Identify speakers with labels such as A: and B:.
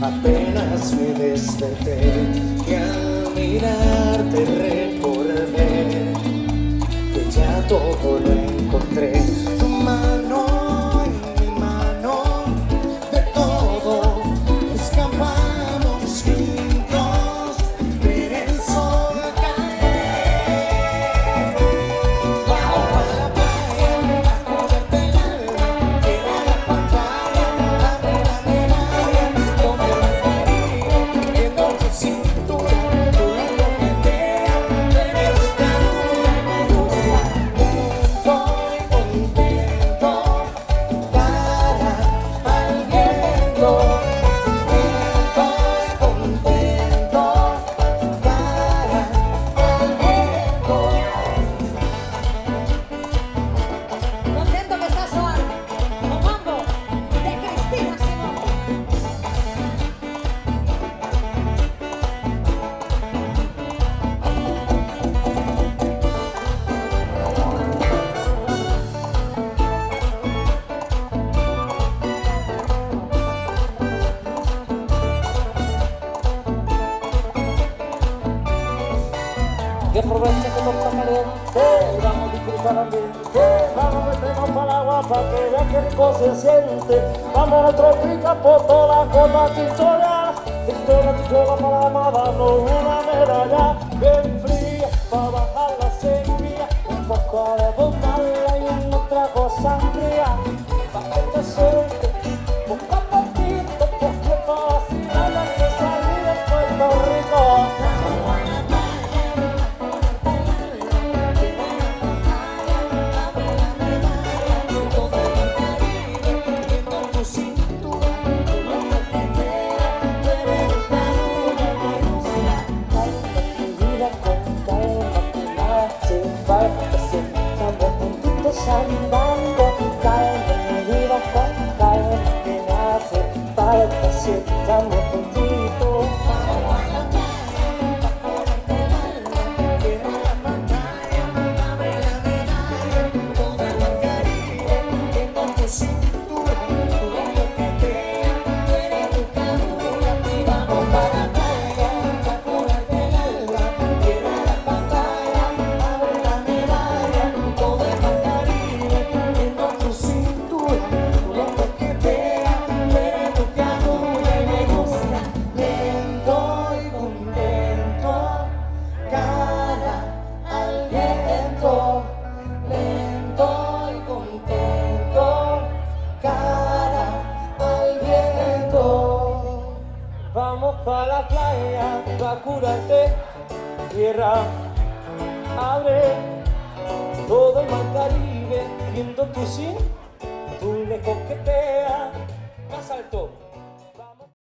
A: Apenas me desperté y al mirarte recordé que ya todo lo
B: Que
C: aproveche que está caliente, vamos a disfrutar ambiente, vamos a meternos para el agua para que vean qué rico se siente. Vamos a tropicar por toda la costa chichona, historia chichona para darnos una medalla bien fría, para bajar la sangría, un poco de bombarla y un trago sangría, para que te
A: baik kasih kamu
C: penting para la playa, pa' curarte, tierra, abre todo el mar Caribe, viendo tu sin, tú le coqueteas, más alto.